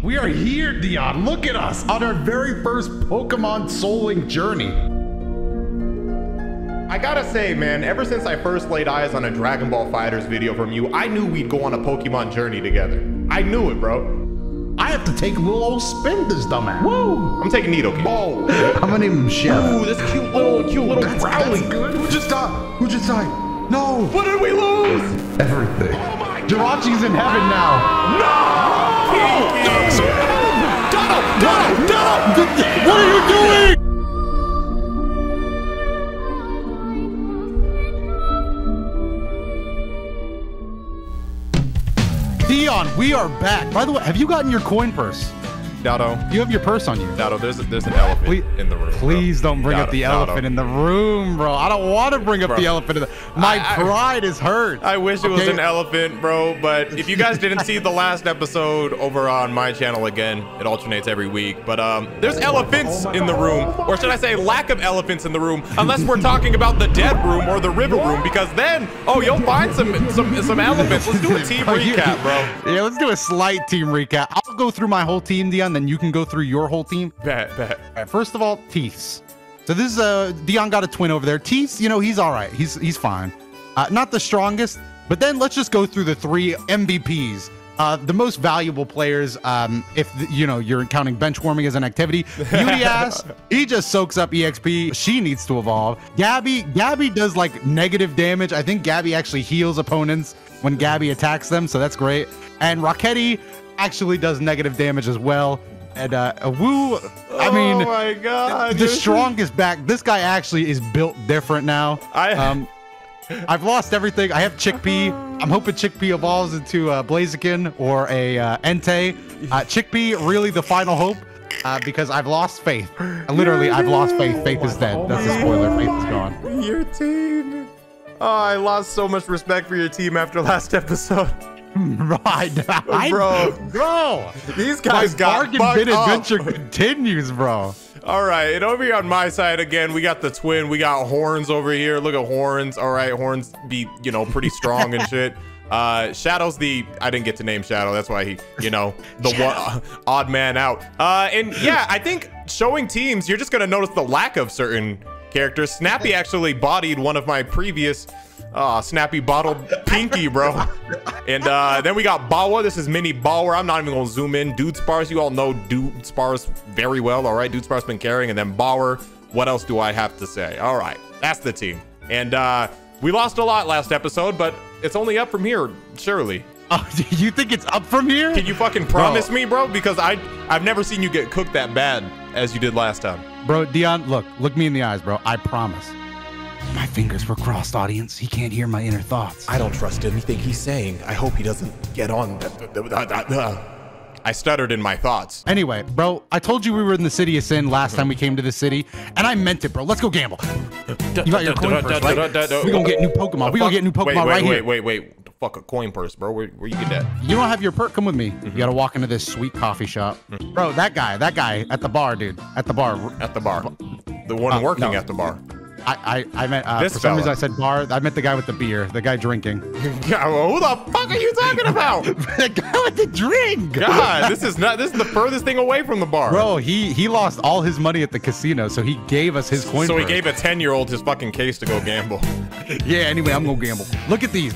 We are here, Dion. Look at us on our very first Pokemon Soul Link journey. I gotta say, man, ever since I first laid eyes on a Dragon Ball FighterZ video from you, I knew we'd go on a Pokemon journey together. I knew it, bro. I have to take a little old spin, this dumbass. Woo! I'm taking Nidoking. Whoa. I'm gonna name him Chef. Ooh, this cute little, cute little That's, Growly. that's good. Who just died? Who just died? No. What did we lose? Everything. Oh Jirachi's in heaven now. No! Donald! What are you doing? Dion, we are back. By the way, have you gotten your coin purse? Dotto, You have your purse on you. Dotto, there's, there's an elephant Please- in the room. bro. Please don't bring up the Dotto. elephant in the room, bro. I don't want to bring up Bro. the elephant in the. My I- I- pride is hurt. I wish it was an elephant, bro. But if you guys didn't see the last episode over on my channel again, it alternates every week. But um, there's elephants in the room, or should I say, lack of elephants in the room, unless we're talking about the dead room or the river room, because then, oh, you'll find some some some elephants. Let's do a team recap, bro. Yeah, let's do a slight team recap. I'll go through my whole team, Dion, then you can go through your whole team. Bet, bet. Right, first of all, Teeths. So this is uh Dion got a twin over there. Teeths, you know, he's all right. He's he's fine. Uh, not the strongest, but then let's just go through the three MVPs. Uh, the most valuable players, um, if you know you're counting bench warming as an activity. Beauty ass, he just soaks up EXP. She needs to evolve. Gabby, Gabby does like negative damage. I think Gabby actually heals opponents when Gabby attacks them, so that's great. And Rocketti actually does negative damage as well. And uh, Woo, I mean, oh my god, the strongest back. This guy actually is built different now. I- um, I've lost everything. I have Chickpea. I'm hoping Chickpea evolves into a Blaziken or a uh, Entei. Uh, Chickpea really the final hope uh, because I've lost faith. Literally, I've lost faith. Faith is dead. That's a spoiler. Faith is gone. Your team. Oh, I lost so much respect for your team after last episode. I, I- Bro. bro, These my guys got bargain bin up. adventure continues, bro. All right, and over here on my side again, we got the twin. We got horns over here. Look at horns. All right, horns be you know pretty strong and shit. Uh, Shadow's the I didn't get to name Shadow. That's why he you know the one odd man out. Uh, and yeah, I think showing teams, you're just gonna notice the lack of certain characters. Snappy actually bodied one of my previous. Uh, Snappy bottled Pinky, bro. And uh, then we got Bawa. This is Mini Bawa. I'm not even gonna zoom in. Dude Spars, you all know Dude Spars very well. All right, Dude Spars been carrying, and then Bauer. What else do I have to say? All right, that's the team. And uh, we lost a lot last episode, but it's only up from here, surely. Oh, you think it's up from here? Can you fucking promise me, bro? Because I I've never seen you get cooked that bad as you did last time. Bro, Dion, look, look me in the eyes, bro. I promise. My fingers were crossed, audience. He can't hear my inner thoughts. I don't trust anything he's saying. I hope he doesn't get on. I stuttered in my thoughts. Anyway, bro, I told you we were in the city of sin last time we came to the city, and I meant it, bro. Let's go gamble. You got your coin purse, right? We gonna get new Pokemon. We gonna get new Pokemon wait, wait, right wait, here. Wait, wait, wait. The fuck a coin purse, bro. Where, where you get that? You don't have your perk? Come with me. Mm-hmm. You gotta walk into this sweet coffee shop. Bro, that guy, that guy at the bar, dude. At the bar. At the bar. The one Uh, working at the bar. I I, I meant uh, for some reason. I said bar. I meant the guy with the beer, the guy drinking. Yeah, well, who the fuck are you talking about? the guy with the drink. God, this is not. This is the furthest thing away from the bar. Bro, he he lost all his money at the casino, so he gave us his coin. so he gave a ten-year-old his fucking case to go gamble. Yeah, anyway, I'm gonna gamble. Look at these.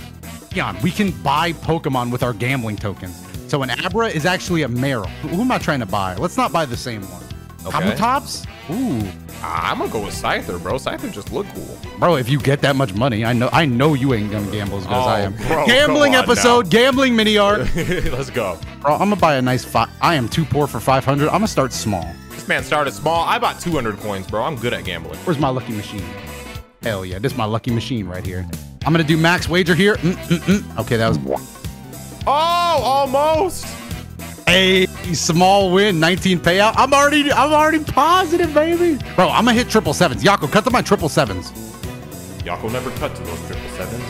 We can buy Pokemon with our gambling tokens. So an Abra is actually a Meryl. Who am I trying to buy? Let's not buy the same one. Okay. Kabutops? Ooh. I'm gonna go with Scyther, bro. Scyther just look cool. Bro, if you get that much money, I know I know you ain't gonna gamble as good as I Oh, am. bro, gambling episode, now. gambling mini art. Let's go. Bro, I'm gonna buy a nice five. I am too poor for 500. I'm gonna start small. This man started small. I bought 200 coins, bro. I'm good at gambling. Where's my lucky machine? Hell yeah, this is my lucky machine right here. I'm gonna do max wager here. Mm, mm, mm. Okay, that was Oh, almost. A small win, 19 payout. I'm already, I'm already positive, baby. Bro, I'm gonna hit triple sevens. Yako, cut to my triple sevens. Yako never cut to those triple sevens.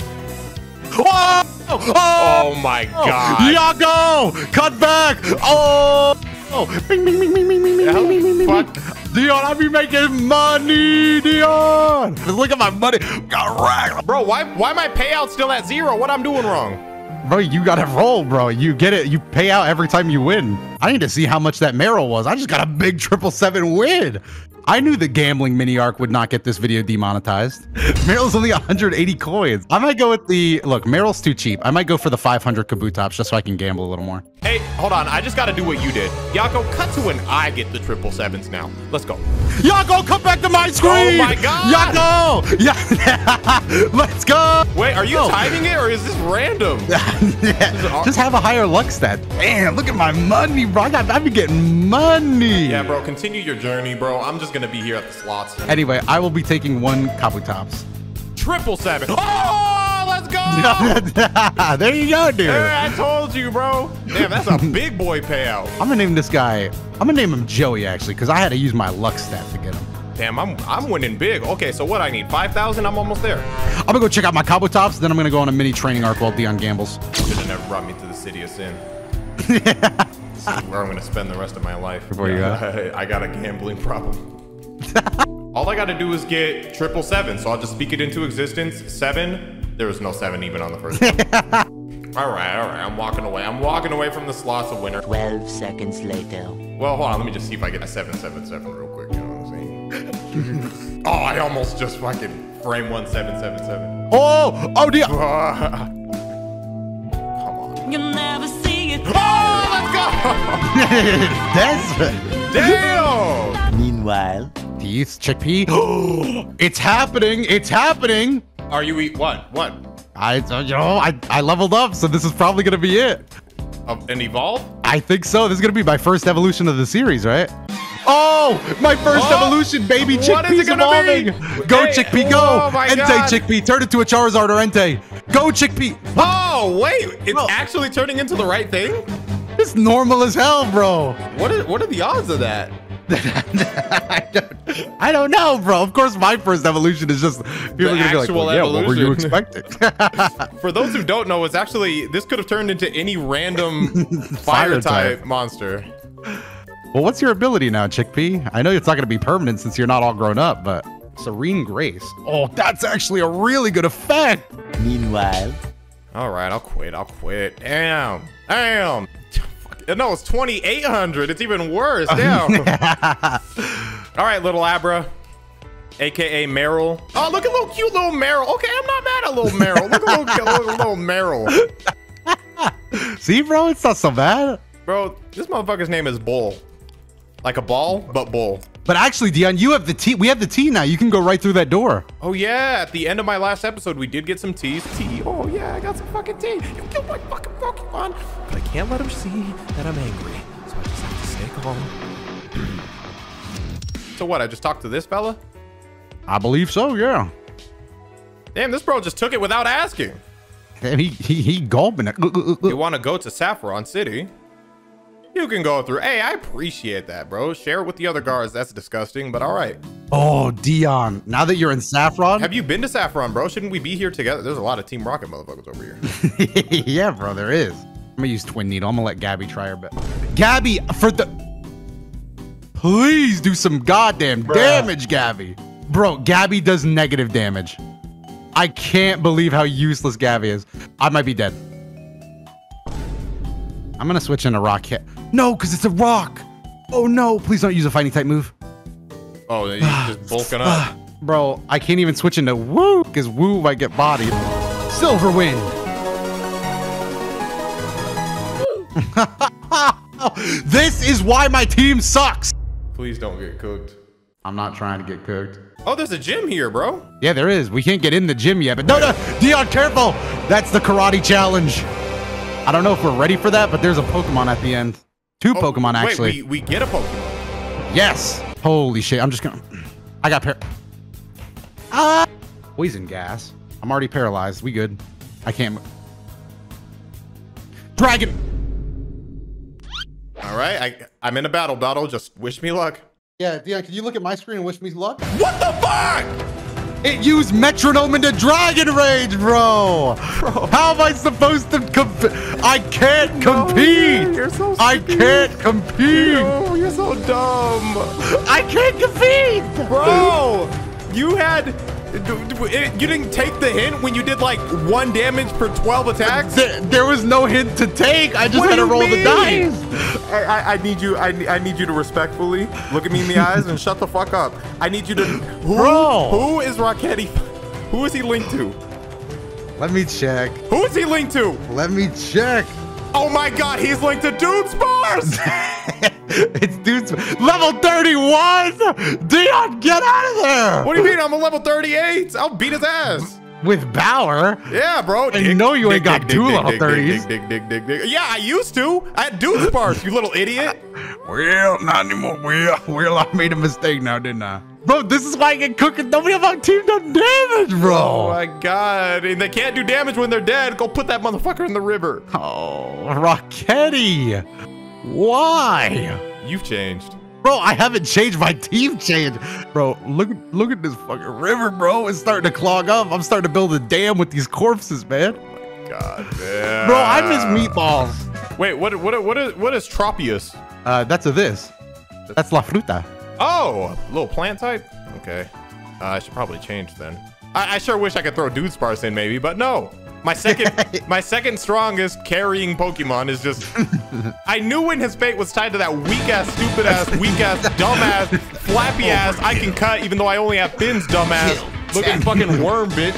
Whoa! Oh, Oh, oh my oh. god. Yako, cut back. Oh, oh. Bing, bing, bing, bing, bing, bing, bing, bing, bing, bing, bing. Dion, I be making money, Dion. Look at my money. Got racked. Bro, why why my payout still at zero? What I'm doing wrong? Bro, you gotta roll, bro. You get it. You pay out every time you win. I need to see how much that Meryl was. I just got a big triple seven win. I knew the gambling mini arc would not get this video demonetized. Meryl's only 180 coins. I might go with the look. Meryl's too cheap. I might go for the 500 Kabutops just so I can gamble a little more. Hey, hold on. I just got to do what you did. Yako, cut to when I get the triple sevens now. Let's go. Yako, come back to my screen. Oh my god. Yako, yeah, let's go. Wait, are you Oh. timing it or is this random? just have a higher luck stat. Damn, look at my money, bro. I got, I've been getting money. Yeah, bro. Continue your journey, bro. I'm just gonna be here at the slots. Anyway, I will be taking one Kabutops. Triple seven. Oh, let's go. there you go, dude. Hey, I told you, bro. Damn, that's a big boy payout. I'm gonna name this guy. I'm gonna name him Joey actually, because I had to use my luck stat to get him. Damn, I'm I'm winning big. Okay, so what I need? Five thousand. I'm almost there. I'm gonna go check out my Kabutops, then I'm gonna go on a mini training arc while Dion gambles. Should have never brought me to the city of sin. Where I'm gonna spend the rest of my life. Before you go? I got a gambling problem. All I gotta do is get triple seven, so I'll just speak it into existence. Seven. There was no seven even on the first one. all right, all right. I'm walking away. I'm walking away from the slots of winner. 12 seconds later. Well, hold on. Let me just see if I get a seven, seven, seven real quick. You know what I'm saying? oh, I almost just fucking frame one seven, seven, seven. Oh, oh, Dion. Come on. You'll never see it. Oh, let's go! That's Damn! Meanwhile, Teeth chickpea. it's happening. It's happening. Are you eat what? What? I, you know, I, I leveled up, so this is probably gonna be it. Uh, an evolve? I think so. This is gonna be my first evolution of the series, right? Oh, my first Oh, evolution, baby. what is it Chickpea's gonna be? Go, Hey, chickpea, go. oh Entei, God. chickpea. Turn into a Charizard or Entei. Go, chickpea. Oh, wait. It's Bro. actually turning into the right thing? It's normal as hell, bro. What are, what are the odds of that? I, don't, I don't know, bro. Of course, my first evolution is just people are gonna be like, well, yeah, what were you expecting? For those who don't know, it's actually, this could have turned into any random fire Fire type type. monster. well, what's your ability now, chickpea? I know it's not gonna be permanent since you're not all grown up, but serene grace. Oh, that's actually a really good effect. meanwhile, All right, I'll quit. I'll quit. Damn. Damn. Fuck. No, it's 2,800. It's even worse. Damn. All right, little Abra, aka Meryl. Oh, look at little cute little Meryl. Okay, I'm not mad at little Meryl. Look at little, little, little Meryl. See, bro, it's not so bad. Bro, this motherfucker's name is Bull. Like a ball, but bull. But actually, Dion, you have the T. We have the T now. You can go right through that door. Oh yeah, at the end of my last episode, we did get some teas. Tea. Oh yeah, I got some fucking tea. You killed my fucking Pokemon. But I can't let him see that I'm angry. So I just have to stay calm. so what, I just talked to this fella? I believe so. Yeah. Damn, this bro just took it without asking. Damn, he he, he gulping it. You want to go to Saffron City? You can go through. Hey, I appreciate that, bro. Share it with the other guards. That's disgusting, but all right. Oh, Dion. Now that you're in Saffron, Have you been to Saffron, bro? Shouldn't we be here together? There's a lot of Team Rocket motherfuckers over here. yeah, bro, there is. I'm gonna use Twin Needle. I'm gonna let Gabby try her best. Gabby, for the. Please do some goddamn damage, Gabby. Bro, Gabby does negative damage. I can't believe how useless Gabby is. I might be dead. I'm gonna switch into rock hit. No, because it's a rock. Oh no, please don't use a fighting type move. Oh, you just bulking up. Bro, I can't even switch into woo because woo might get bodied. Silver Wind. this is why my team sucks. Please don't get cooked. I'm not trying to get cooked. Oh, there's a gym here, bro. Yeah, there is. We can't get in the gym yet, but no, no, Dion, careful. That's the karate challenge. I don't know if we're ready for that, but there's a Pokemon at the end. Two Oh, Pokemon, wait, actually. we, we get a Pokemon. Yes. Holy shit. I'm just gonna. I got par. Ah! Poison gas. I'm already paralyzed. We good. I can't. mo- Dragon. All right, I, I'm in a battle, battle. Just wish me luck. Yeah, Dion, can you look at my screen and wish me luck? What the fuck? It used metronome into Dragon Rage, bro. How am I supposed to compete? I can't compete. you're so I can't compete. Oh, you're so dumb. I can't compete. Bro, you had D- d- it- You didn't take the hint when you did like one damage per 12 attacks? There, there was no hint to take. I just What had to you roll the mean? dice. I, I, I need you. I, I need you to respectfully look at me in the eyes and shut the fuck up. I need you to. Who, Bro. who is Rocketti? Who is he linked to? Let me check. Who is he linked to? Let me check. Oh my God, he's linked to Dude Spars. it's dude's level 31. Dion, get out of there. what do you mean? I'm a level 38. I'll beat his ass. With Bauer. Yeah, bro. And you know you ain't got two level 30s. Dig, dig, dig, dig, dig. Yeah, I used to. I had Dude Spars, you little idiot. Well, not anymore. Well, well, I made a mistake now, didn't I? Bro, this is why I get cooking. Nobody on my team done damage, bro. Oh my God. And they can't do damage when they're dead. Go put that motherfucker in the river. Oh, Rocketti. Why? You've changed. Bro, I haven't changed my team change. Bro, look look at this fucking river, bro. It's starting to clog up. I'm starting to build a dam with these corpses, man. Oh my god damn. Bro, I miss meatballs. Wait, what what what is what is Tropius? Uh, that's a this. That's La Fruta. Oh, little plant type? Okay. Uh, I should probably change then. I, I sure wish I could throw Dude Spars in maybe, but no. My second my second strongest carrying Pokemon is just I knew when his fate was tied to that weak ass, stupid ass, weak ass, dumb ass, flappy ass, I can cut even though I only have fins, dumbass, looking fucking worm bitch.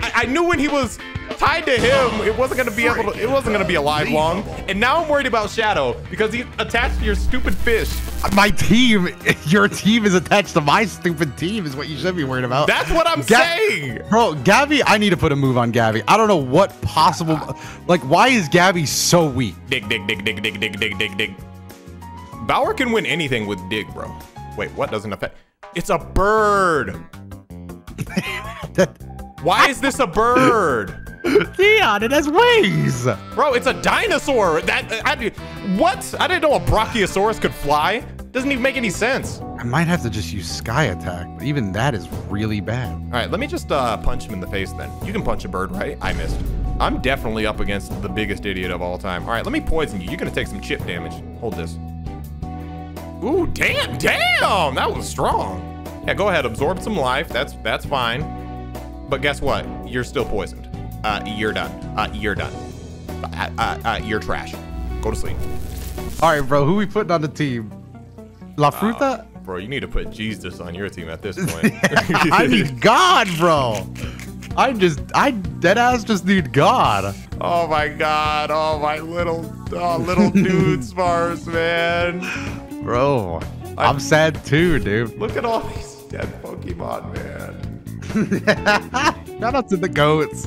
I, I knew when he was tied to him, it wasn't gonna be able to it wasn't gonna be alive long. And now I'm worried about Shadow because he's attached to your stupid fish. My team, your team is attached to my stupid team, is what you should be worried about. That's what I'm Ga- saying. Bro, Gabby, I need to put a move on Gabby. I don't know what possible. Like, why is Gabby so weak? Dig, dig, dig, dig, dig, dig, dig, dig, dig. Bauer can win anything with dig, bro. Wait, what doesn't affect? It's a bird. Why is this a bird? Dion, it has wings. Bro, it's a dinosaur. That I, what? I didn't know a Brachiosaurus could fly. Doesn't even make any sense. I might have to just use Sky Attack, but even that is really bad. All right, let me just uh, punch him in the face then. You can punch a bird, right? I missed. I'm definitely up against the biggest idiot of all time. All right, let me poison you. You're gonna take some chip damage. Hold this. Ooh, damn, damn, that was strong. Yeah, go ahead, absorb some life. That's that's fine. But guess what? You're still poisoned. Uh, you're done. Uh, you're done. Uh, uh, uh, you're trash. Go to sleep. All right, bro, who we putting on the team? La Fruta? Bro, you need to put Jesus on your team at this point. I need God, bro. I just, I dead ass just need God. oh my god. Oh my little, oh, little dude Spars, man. Bro, I'm sad too, dude. Look at all these dead Pokemon, man. Shout out to the goats.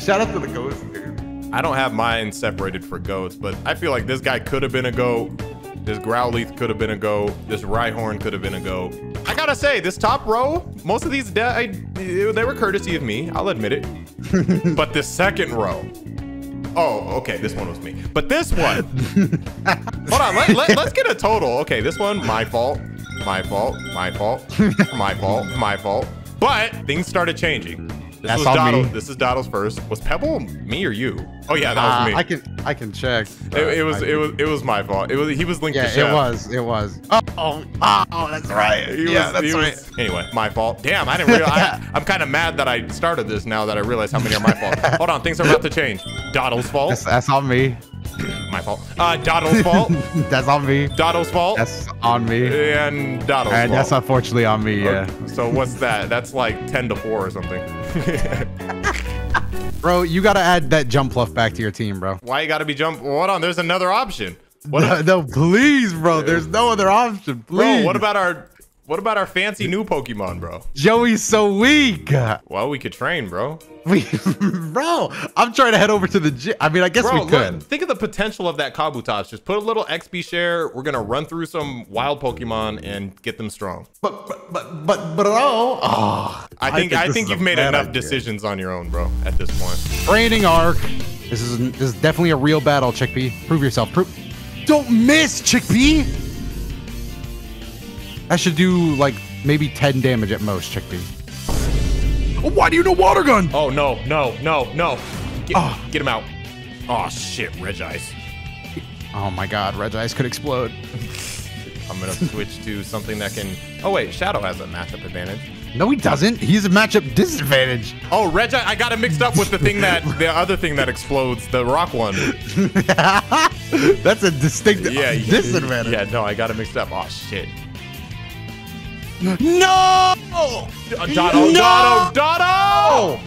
Shout out to the goats, dude. I don't have mine separated for goats, but I feel like this guy could have been a goat. This Growlithe could have been a goat. This Rhyhorn could have been a goat. I gotta say, this top row, most of these, I, they were courtesy of me. I'll admit it. but the second row, oh, okay, this one was me. But this one, hold on, let, let, let's get a total. Okay, this one, my fault, my fault, my fault, my fault, my fault. But things started changing. This That's was on Doddle, me. This is Doddle's first. Was Pebble me or you? Oh yeah, that Uh, was me. I can, I can check. It, it was I- it was it was my fault. It was he was linked Yeah, to Chef. it was, it was. Oh, oh, oh, that's right. He yeah, was, that's he right. was- anyway, my fault. Damn, I didn't realize. I, I'm kind of mad that I started this now that I realize how many are my fault. Hold on, things are about to change. Doddle's fault. That's, that's on me. My fault. Uh, Doddle's fault. that's on me. Doddle's fault. That's on me. and Doddle's And that's unfortunately on me, yeah. So what's that? That's like 10 to 4 or something. Bro, you gotta add that jump fluff back to your team, bro. Why you gotta be jump? Hold on, there's another option. What, No, no, please, bro. There's no other option. Please. bro? What about our what about our fancy new Pokemon, bro? Joey's so weak? Well, we could train, bro. We, bro, I'm trying to head over to the gym. I mean, I guess Bro, we look, could. think of the potential of that Kabutops. Just put a little XP share. We're gonna run through some wild Pokemon and get them strong. But, but, but, but, bro. Oh, I think I think, is a you've made enough idea. decisions on your own, bro. At this point, Training arc. This is this is definitely a real battle, Chickpea. Prove yourself. Prove. Don't miss, Chickpea. I should do like maybe 10 damage at most, Chickpea. Oh, why do you know water gun? oh no, no, no, no! Get, Oh. get him out! Oh shit, Regice. Oh my God, Regice could explode. I'm gonna switch to something that can. Oh wait, Shadow has a matchup advantage. No, he doesn't. He's a matchup disadvantage. Oh, Reg, I got it mixed up with the thing that the other thing that explodes, the rock one. That's a distinct Yeah, disadvantage. Yeah, no, I got it mixed up. Oh shit. No! Dotto, No! Dotto, Dotto!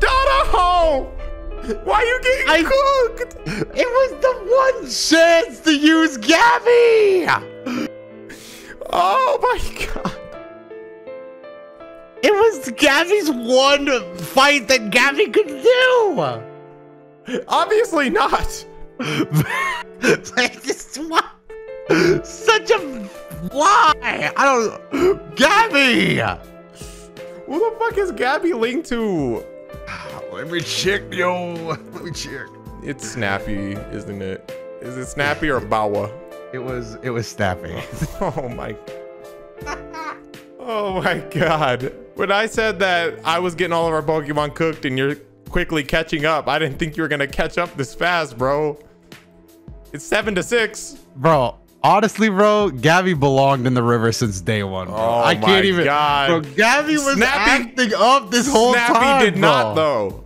Dotto! Why you getting I- cooked? It was the one chance to use Gabby! Oh my god. It was Gabby's one fight that Gabby could do! Obviously not. Like, this wa- Such a why? I don't. Gabby. Who the fuck is Gabby linked to? Let me check, yo. Let me check. It's Snappy, isn't it? Is it Snappy or Bawa? It was. It was Snappy. Oh my. Oh my god. When I said that I was getting all of our Pokemon cooked and you're quickly catching up, I didn't think you were gonna catch up this fast, bro. It's seven to six. bro. Honestly, bro, Gabby belonged in the river since day one. Bro. Oh I my can't even. God. Bro, Gabby was Snappy- acting up this whole Snappy time. Snappy did bro. not though.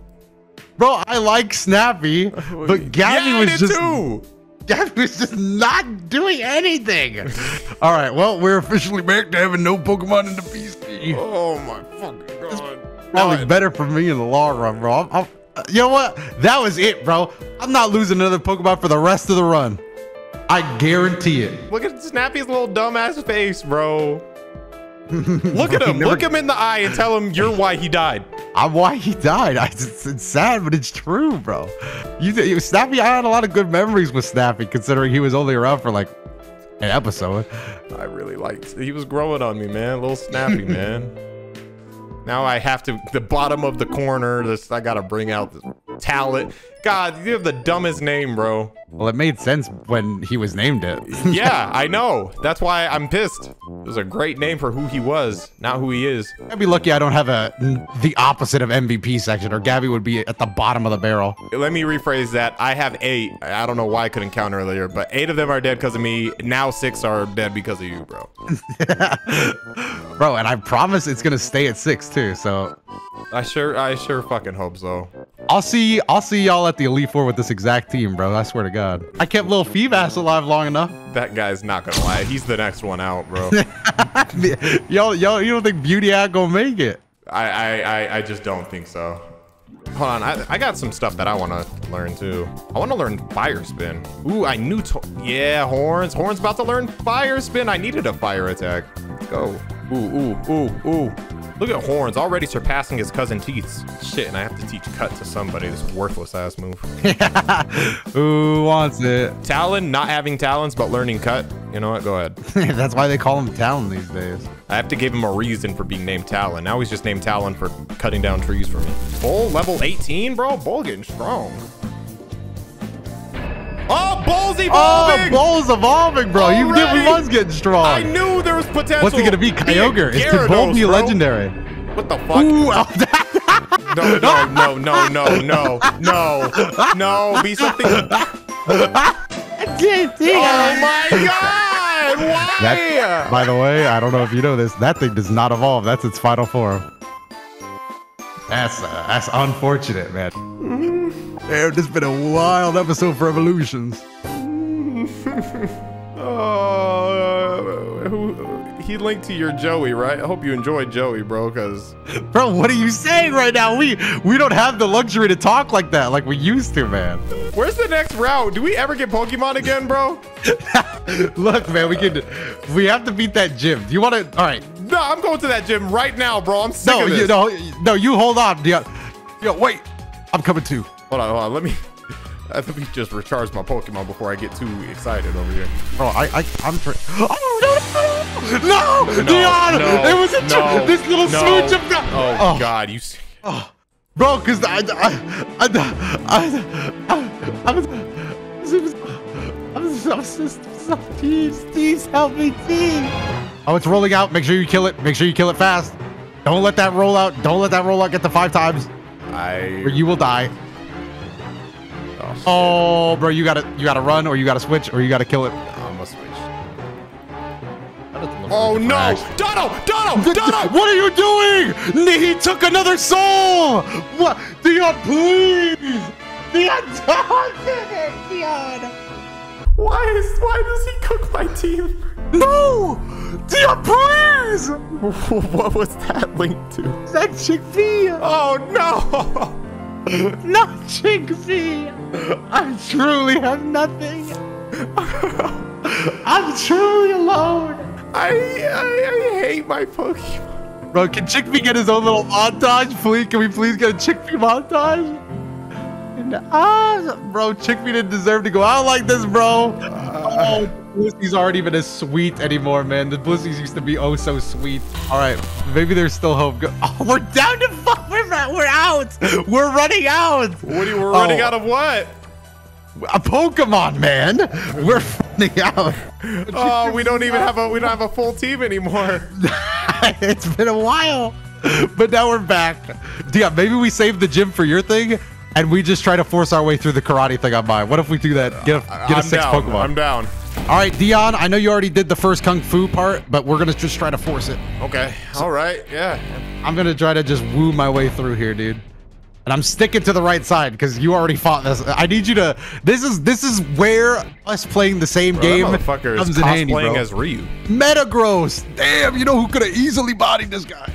Bro, I like Snappy, but Gabby yeah, was just too. Gabby was just not doing anything. All right, well, we're officially back to having no Pokemon in the PC. Oh my fucking god. Probably God. better for me in the long run, bro. I'm, I'm- you know what? That was it, bro. I'm not losing another Pokemon for the rest of the run. I guarantee it. Look at Snappy's little dumbass face, bro. Look at him. never- Look him in the eye and tell him you're why he died. I'm why he died. I, it's, it's sad, but it's true, bro. You, you Snappy, I had a lot of good memories with Snappy, considering he was only around for like an episode. I really liked. He was growing on me, man. A Little Snappy, man. Now I have to the bottom of the corner. This I gotta bring out the talent. God, you have the dumbest name, bro. Well, it made sense when he was named it. Yeah, I know. That's why I'm pissed. It was a great name for who he was, not who he is. I'd be lucky I don't have a the opposite of MVP section, or Gabby would be at the bottom of the barrel. Let me rephrase that. I have eight. I don't know why I couldn't count earlier, but eight of them are dead because of me. Now six are dead because of you, bro. Bro, and I promise it's gonna stay at six too. So I sure, I sure fucking hope so. I'll see I'll see y'all at the Elite Four with this exact team, bro. I swear to God. I kept little Feebas alive long enough. That guy's not gonna lie. He's the next one out, bro. y'all, y'all, you don't think Beauty Ad gonna make it? I, I, I, I just don't think so. Hold on, I, I got some stuff that I want to learn too. I want to learn fire spin. Ooh, I knew. To- yeah, horns. Horns about to learn fire spin. I needed a fire attack. Let's Go. Ooh, ooh, ooh, ooh. Look at horns already surpassing his cousin Teeth's. Shit, and I have to teach cut to somebody. This worthless ass move. Who wants it? Talon, not having talons but learning cut. You know what? Go ahead. That's why they call him Talon these days. I have to give him a reason for being named Talon. Now he's just named Talon for cutting down trees for me. Bull level 18, bro. Bull getting strong. Oh, Bull's Oh, evolving! Bull's evolving, bro. You did Already? was getting strong. I knew there was potential. What's he gonna be? Be Kyogre. Is could Bull be a legendary? What the fuck? Ooh, oh, No, no, no, no, no, no, no, no. Be something. Oh my god! Why? That, by the way, I don't know if you know this. That thing does not evolve. That's its final form. That's uh, that's unfortunate, man. This has been a wild episode for evolutions. Oh, who, he linked to your Joey, right? I hope you enjoyed Joey, bro, because Bro, what are you saying right now? We we don't have the luxury to talk like that like we used to, man. where's the next route? Do we ever get Pokemon again, bro? Look, man, we can we have to beat that gym. Do you want to? All right. No, I'm going to that gym right now, bro. I'm sick No, of this. you no, no, you hold on. Yo, yo, wait. I'm coming too. Hold on, hold on. Let me, let me just recharge my Pokemon before I get too excited over here. Bro, I, I, I'm. Tra- oh no, no, no, no, No, Dion! no, it was a no, this little no. smooch of. Oh, oh, God, you. s- oh. bro, because I, I, I, I, I, I was, I was, I was just, please, please help me, please. Oh, it's rolling out. Make sure you kill it. Make sure you kill it fast. Don't let that roll out. Don't let that roll out get to five times, I. or you will die. Oh. Oh, bro, you gotta, you gotta run, or you gotta switch, or you gotta kill it. I'm gonna switch. That doesn't Oh no! Dono! Dono! Dono! What are you doing? He took another soul. What? Dion, please. Dion, don't do it, Dion. Why is why does he cook my team? No, Dion, please. what was that linked to? That chickpea. Oh no! Not chickpea. I truly have nothing. I'm truly alone. I, I I hate my Pokemon. Bro, can Chickpea get his own little montage, please? Can we please get a Chickpea montage? And, ah, bro, Chickpea didn't deserve to go out like this, bro. oh, Blissey's aren't even as sweet anymore, man. The Blissey's used to be oh so sweet. All right, maybe there's still hope. Go oh, we're down to five. We're, we're out. We're running out. What are you, we're running Oh. out of what? A Pokemon, man. We're running out. Oh, we don't even have a we don't have a full team anymore. it's been a while, but now we're back. Dion, maybe we save the gym for your thing, and we just try to force our way through the karate thing on mine. What if we do that? Get a, get a I'm six down. Pokemon. I'm down. All right, Dion. I know you already did the first kung fu part, but we're gonna just try to force it. Okay. All right. Yeah. I'm gonna try to just woo my way through here, dude. And I'm sticking to the right side because you already fought this. I need you to. This is this is where us playing the same Bro, game motherfucker is comes in handy, bro. as Ryu. Metagross. Damn, you know who could have easily bodied this guy?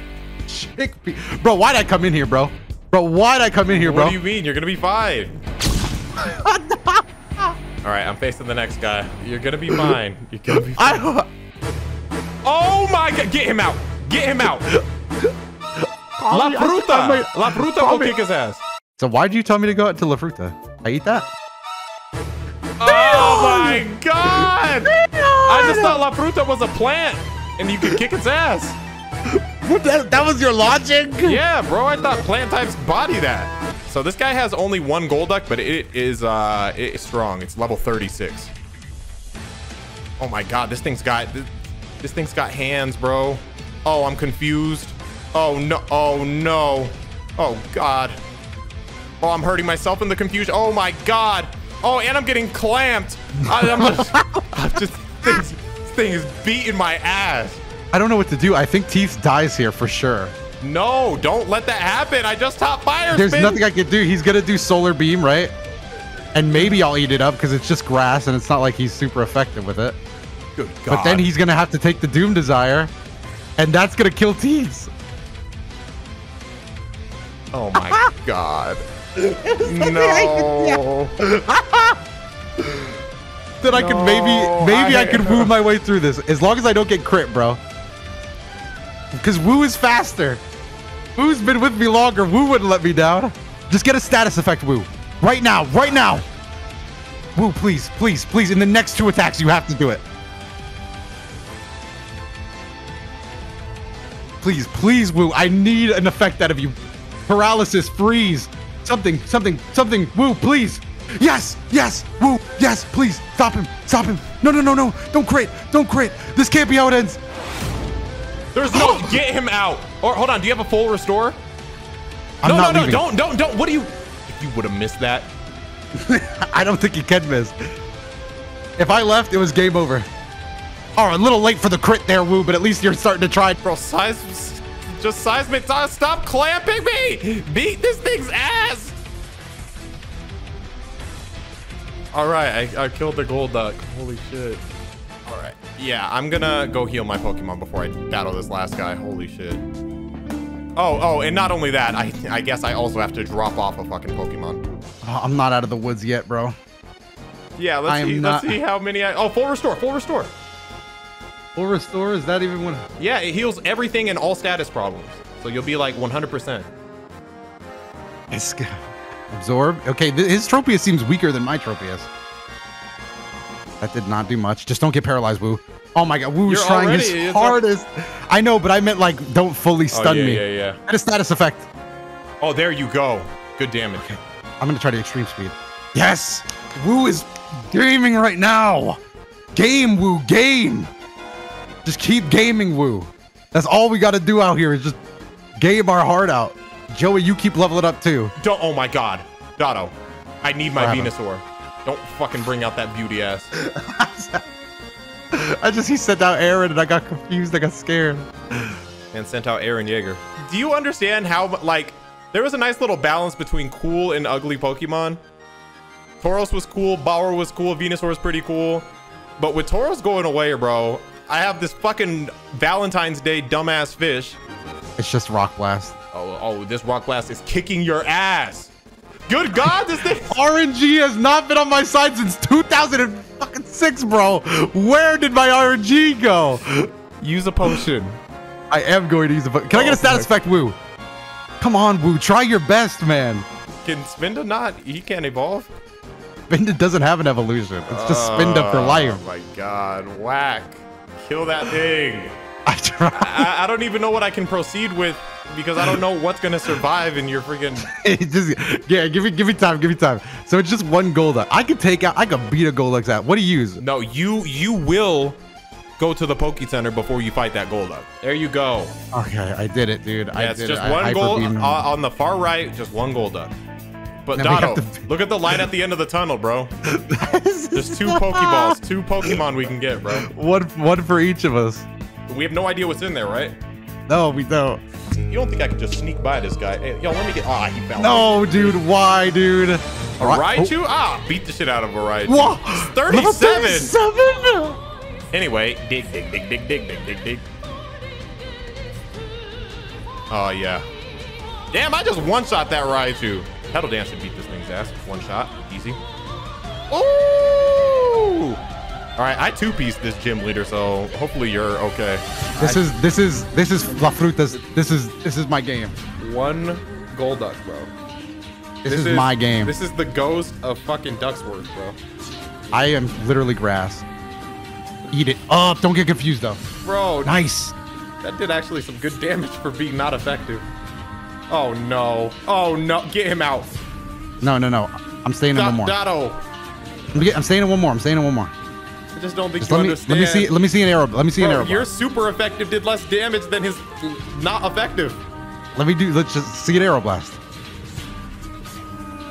Chickpea. Bro, why'd I come in here, bro? Bro, why'd I come in here, bro? What do you mean? You're gonna be fine. All right, I'm facing the next guy. You're gonna be fine. You're gonna be. Fine. I, Oh my god! Get him out! Get him out! La me- fruta! I La fruta will me- kick his ass. so why'd you tell me to go out to La Fruta? I eat that? Oh my god! I just thought La fruta was a plant, and you could kick its ass. That, that was your logic? Yeah, bro. I thought plant types body that. So this guy has only one gold Golduck, but it is uh, it is strong. It's level 36. Oh my god, this thing's got this, this thing's got hands, bro. Oh, I'm confused. Oh no! Oh no! Oh god! Oh, I'm hurting myself in the confusion. Oh my god! Oh, and I'm getting clamped. I, I'm just, I'm just things, this thing is beating my ass. I don't know what to do. I think Teeth dies here for sure. No, don't let that happen. I just top fire. There's spin. nothing I can do. He's gonna do Solar Beam, right? And maybe I'll eat it up because it's just grass and it's not like he's super effective with it. Good God. But then he's gonna have to take the Doom Desire, and that's gonna kill Tees. Oh my God. no. Then I could maybe maybe I, I- could woo my way through this as long as I don't get crit, bro. Because Woo is faster. Woo's been with me longer. Woo wouldn't let me down. Just get a status effect, Woo. Right now, right now. Woo, please, please, please. In the next two attacks, you have to do it. Please, please, Woo. I need an effect out of you. Paralysis, freeze, something, something, something. Woo, please. Yes, yes, Woo, yes, please. Stop him, stop him. No, no, no, no. Don't crit, don't crit. This can't be how it ends. There's no get him out. Or hold on, do you have a full restore? I'm no, not no, leaving. no, don't, don't, don't. What do you? If you would have missed that, I don't think you can miss. If I left, it was game over. Oh, a little late for the crit there, Woo, but at least you're starting to try. bro. Size, just seismic. Uh, stop clamping me. Beat this thing's ass. All right, I, I killed the Golduck. Holy shit. All right. Yeah, I'm gonna go heal my Pokemon before I battle this last guy. Holy shit. Oh, oh, and not only that, I, I guess I also have to drop off a fucking Pokemon. Oh, I'm not out of the woods yet, bro. Yeah, let's see. not- Let's see how many. I, oh, full restore. Full restore. Full restore, is that even one? Yeah, it heals everything and all status problems. So you'll be like 100%. It's absorb. Okay, his Tropius seems weaker than my Tropius. That did not do much. Just don't get paralyzed, Woo. Oh my god, Woo's You're trying already- his hardest. I know, but I meant like don't fully oh, stun Oh, yeah, me. yeah, yeah. Get a status effect. Oh, there you go. Good damage. I'm gonna try to extreme speed. Yes! Woo is gaming right now! Game, Woo, game! Just keep gaming, Woo. That's all we gotta do out here is just game our heart out. Joey, you keep leveling up too. Don't. Oh my God, Dotto. I need my happened? Venusaur. Don't fucking bring out that beauty ass. I just he sent out Aaron and I got confused. I got scared. and sent out Eren Yeager. Do you understand how like there was a nice little balance between cool and ugly Pokemon? Tauros was cool, Bower was cool, Venusaur was pretty cool. But with Tauros going away, bro, I have this fucking Valentine's Day dumbass fish. It's just Rock Blast. Oh, oh, this Rock Blast is kicking your ass. Good God, this thing. RNG has not been on my side since 2006, bro. Where did my RNG go? Use a potion. I am going to use a. potion. Can I get a Oh, status effect, Woo? Come on, Woo. Try your best, man. Can Spinda not? He can't evolve. Spinda doesn't have an evolution. It's just Spinda for oh, life. Oh my God, whack. Kill that thing. I. I, I don't even know what I can proceed with because I don't know what's gonna survive in your freaking. Just yeah, give me give me time, give me time. So it's just one Golduck. I could take out. I could beat a Golduck's out. What do you use? No, you you will go to the Poke Center before you fight that Golduck. There you go. Okay, I did it, dude. I Yeah, it's did just it. I one gold uh, on the far right, just one Golduck. But Dotto, to- look at the light at the end of the tunnel, bro. There's two Pokeballs, two Pokemon we can get, bro. one one for each of us. We have no idea what's in there, right? No, we don't. You don't think I could just sneak by this guy? Hey, yo, let me get. Ah, he found me. No, dude. Why, dude? A Raichu? Ah, beat the shit out of a Raichu. Whoa! 37. 37? Anyway, dig, dig, dig, dig, dig, dig, dig, dig. Oh, yeah. Damn, I just one-shot that Raichu. Petal Dance should beat this thing's ass. One shot. Easy. Ooh! All right, I two-pieced this gym leader, so hopefully you're okay. This is this is this is La Frutas. This is this is my game. One Golduck, bro. This, is, my game. This is the ghost of fucking Ducksworth, bro. I am literally grass. Eat it up. Don't get confused though. Bro, Nice. That did actually some good damage for being not effective. Oh no. Oh no. Get him out. No, no, no. I'm staying in Do- one more. Dotto. Oh. I'm, get- I'm staying in one more. I'm staying in one more. I just don't think Just you let me understand. let me see let me see an arrow. Let me see an arrow. your super effective did less damage than his not effective. Let me do. Let's just see an arrow blast.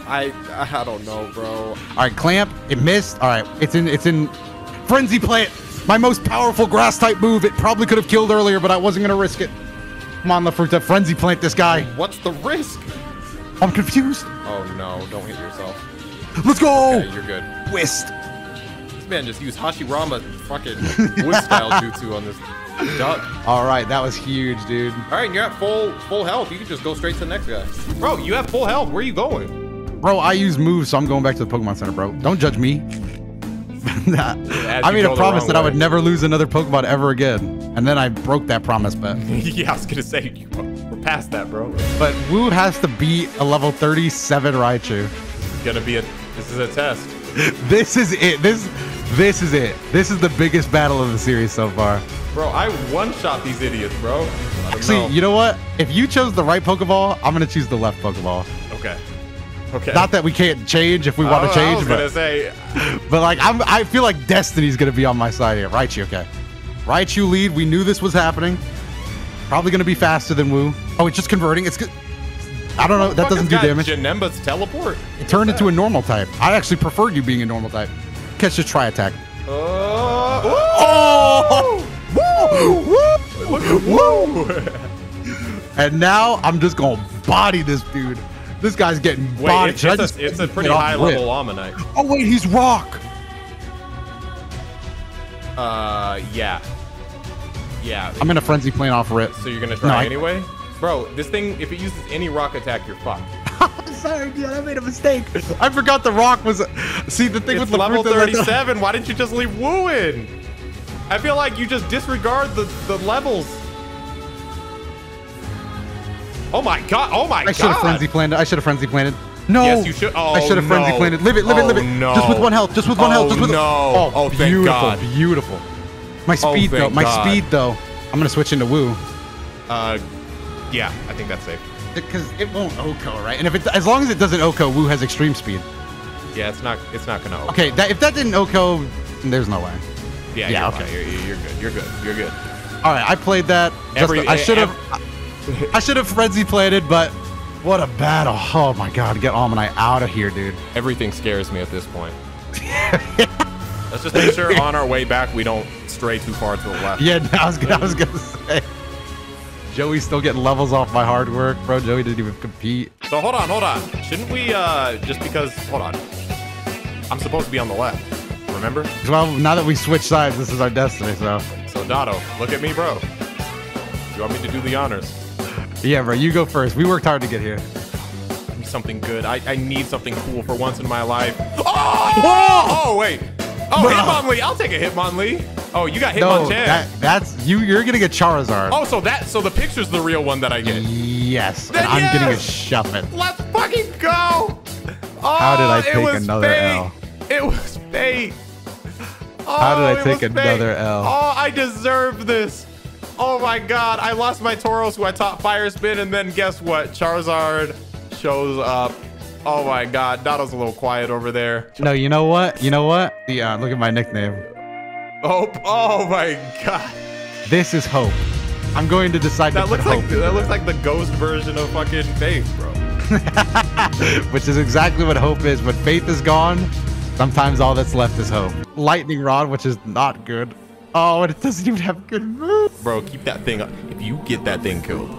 I I don't know, bro. All right, clamp. It missed. All right, it's in. It's in. Frenzy plant. My most powerful grass type move. It probably could have killed earlier, but I wasn't gonna risk it. Come on, Lafruta. Frenzy plant this guy. What's the risk? I'm confused. Oh no, don't hit yourself. Let's go. Okay, you're good. Twist. Man just used Hashirama fucking wood style jutsu on this duck. All right, that was huge, dude. All right, you're at full full health. You can just go straight to the next guy. Bro, you have full health. Where are you going? Bro, I use moves, so I'm going back to the Pokemon Center, bro. Don't judge me. Nah. I made a promise that I would never lose another Pokemon ever again, and then I broke that promise. But yeah, I was gonna say you, we're past that, bro. but Wu has to beat a level 37 Raichu. It's gonna be a. This is a test. This is it. This this is it. This is the biggest battle of the series so far. Bro, I one shot these idiots, bro. See, know. you know what? If you chose the right Pokeball, I'm gonna choose the left Pokeball. Okay. Okay. Not that we can't change if we want to oh, I change, but, say, but like I'm, I feel like Destiny's gonna be on my side here. Raichu, okay. Raichu lead. We knew this was happening. Probably gonna be faster than Wu. Oh, it's just converting. It's good. I don't know. That doesn't do damage. Janemba's teleport. It turned into a normal type. I actually preferred you being a normal type. Catch the Tri Attack. Oh! Woo! Woo! and now I'm just gonna body this dude. This guy's getting Wait, bodied. it's, it's, a, it's a pretty high level Omanyte. Oh wait, he's rock. Uh, yeah. Yeah. I'm in a frenzy playing off rip. so you're gonna No, try I- anyway? Bro, this thing, if it uses any rock attack, you're fucked. Sorry, dude, I made a mistake. I forgot the rock was. See the thing It's with level Lafruta, like- 37. Why didn't you just leave Woo in? I feel like you just disregard the, the levels. Oh my god. Oh my god. I should have god. frenzy planted. I should have frenzy planted. No. Yes, you should- I oh, should have frenzy no. planted. Live it, live it, live Oh, it. no. Just with one health. Just with one Oh, health. Just with no. Oh, Oh, thank beautiful, God. beautiful. My Oh, speed though. thank My God. speed though. I'm gonna switch into Woo Uh, yeah, I think that's safe. Because it won't OHKO, right? And if it, as long as it doesn't OHKO, Wu has extreme speed. Yeah, it's not. It's not gonna. Open. Okay, that, if that didn't OHKO, there's no way. Yeah. Yeah, You're okay. You're, you're good. You're good. You're good. All right, I played that. Every- I eh, should have. ev- I should have frenzy planted, but what a battle! Oh my god, get Omanyte out of here, dude. Everything scares me at this point. Let's just make sure on our way back we don't stray too far to the left. Yeah, I was I was gonna say. Joey's still getting levels off my hard work, bro. Joey didn't even compete. So hold on, hold on. Shouldn't we uh just because hold on. I'm supposed to be on the left. Remember? Well, now that we switched sides, this is our destiny. So, So Dotto, look at me, bro. You want me to do the honors? yeah, bro, you go first. We worked hard to get here. Something good. I, I need something cool for once in my life. Oh! Whoa! Oh wait. Oh. Hitmonlee. I'll take a Hitmonlee. Oh, you got No, Hitmonchan. that, that's you. You're gonna get Charizard. oh, so that so the picture's the real one that I get. Yes, Then and I'm getting a! Shuppet. Let's fucking go! Oh, How did I it take was another fate. L? It was fate. Oh, How did I take was fate. another L? Oh, I deserve this. Oh my god, I lost my Tauros who I taught Fire Spin, and then guess what? Charizard shows up. Oh my god, Doto's a little quiet over there. No, you know what? You know what? The uh, look at my nickname. Oh, oh my god. This is hope. I'm going to decide That to looks like hope that looks like the ghost version of fucking Faith, bro. which is exactly what hope is. When faith is gone, sometimes all that's left is hope. Lightning rod, which is not good. Oh, and it doesn't even have good moves. Bro, keep that thing up. If you get that thing killed,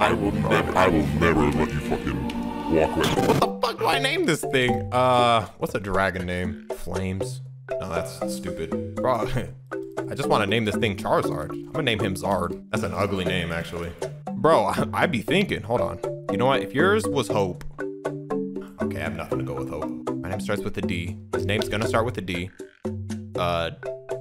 I will never, I will never let you fucking walk away. What the fuck do I name this thing? Uh, what's a dragon name? Flames? No, that's stupid. Bro, I just want to name this thing Charizard. I'm gonna name him Zard. That's an ugly name, actually. Bro, I, I'd be thinking, hold on. You know what? If yours was Hope. Okay, I have nothing to go with Hope. My name starts with a D. His name's gonna start with a D. Uh,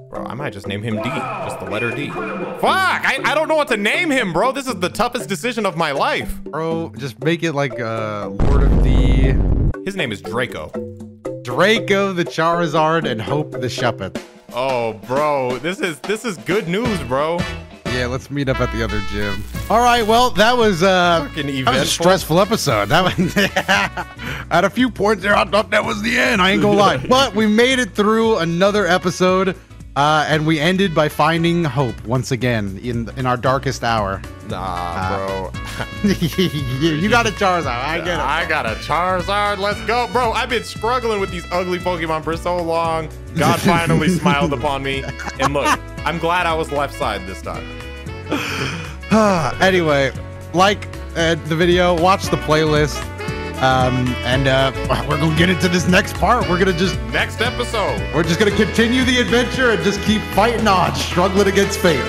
bro, I might just name him D. Just the letter D. Fuck! I, I don't know what to name him, bro. This is the toughest decision of my life. Bro, just make it like uh, Lord of the His name is Draco. Draco, the Charizard, and Hope the Shuppet. Oh, bro, this is this is good news, bro. Yeah, let's meet up at the other gym. All right, well, that was uh that was a stressful episode. That was at a few points there, I thought that was the end. I ain't gonna lie, but we made it through another episode, uh, and we ended by finding hope once again in in our darkest hour. Nah, bro. you, you got a Charizard. I get it. I got a Charizard. Let's go, bro. I've been struggling with these ugly Pokemon for so long. God finally smiled upon me, and look, I'm glad I was left side this time. anyway, like uh, the video, watch the playlist, um, and uh, we're gonna get into this next part. We're gonna just Next episode. we're just gonna continue the adventure and just keep fighting on, struggling against fate.